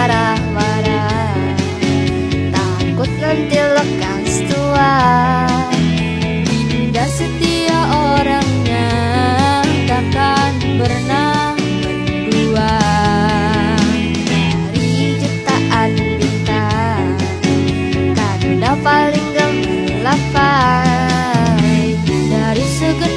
marah-marah Takut nanti lekas tua. Indah setia orangnya takkan pernah berdua. Dari jutaan bintang Karena paling gelap Dari segera